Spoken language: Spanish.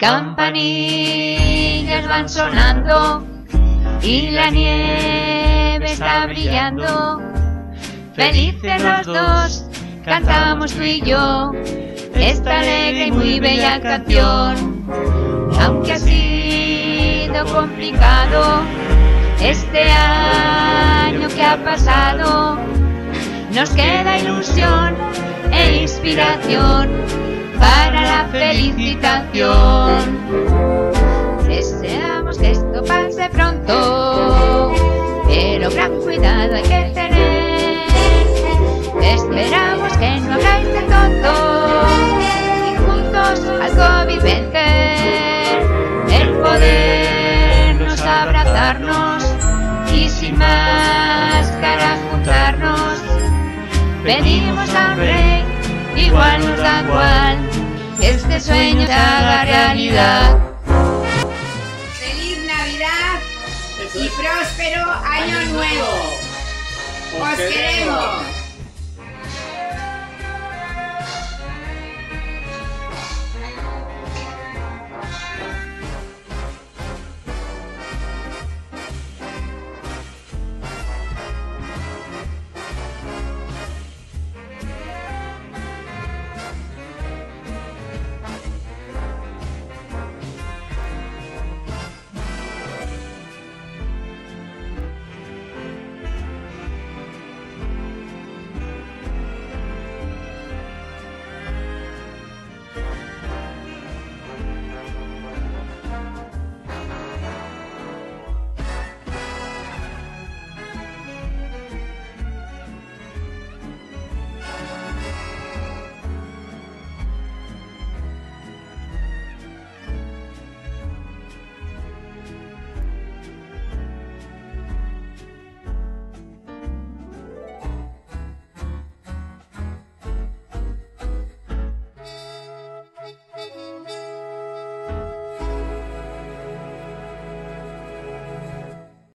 Campanillas van sonando y la nieve está brillando. Felices los dos, cantamos tú y yo esta alegre y muy bella canción. Aunque ha sido complicado este año que ha pasado, nos queda ilusión e inspiración felicitación. Deseamos que esto pase pronto, pero gran cuidado hay que tener. Esperamos que no hagáis de tonto y juntos al COVID vencer. El podernos abrazarnos y sin máscara juntarnos. Pedimos al Rey, igual nos da que este sueño se haga realidad. Feliz Navidad y próspero Año Nuevo. Os queremos.